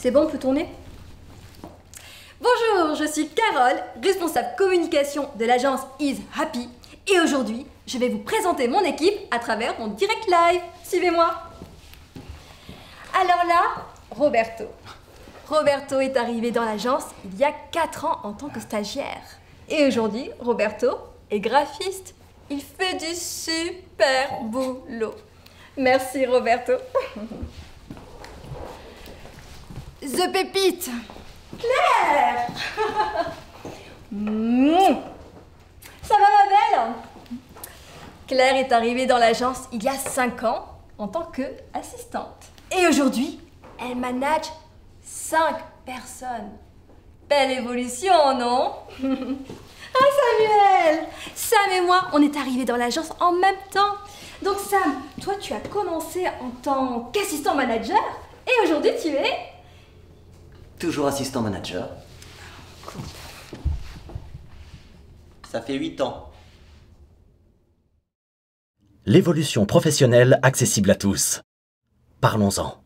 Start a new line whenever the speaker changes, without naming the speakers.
C'est bon, on peut tourner? Bonjour, je suis Carole, responsable communication de l'agence Is Happy. Et aujourd'hui, je vais vous présenter mon équipe à travers mon direct live. Suivez-moi. Alors là, Roberto. Roberto est arrivé dans l'agence il y a 4 ans en tant que stagiaire. Et aujourd'hui, Roberto est graphiste. Il fait du super boulot. Merci Roberto. The Pépite. Claire. Ça va ma belle? Claire est arrivée dans l'agence il y a 5 ans en tant qu'assistante. Et aujourd'hui, elle manage 5 personnes. Belle évolution, non? Ah Samuel Sam et moi, on est arrivés dans l'agence en même temps. Donc Sam, toi tu as commencé en tant qu'assistant manager et aujourd'hui tu es...
Toujours assistant manager. Ça fait 8 ans.
L'évolution professionnelle accessible à tous. Parlons-en.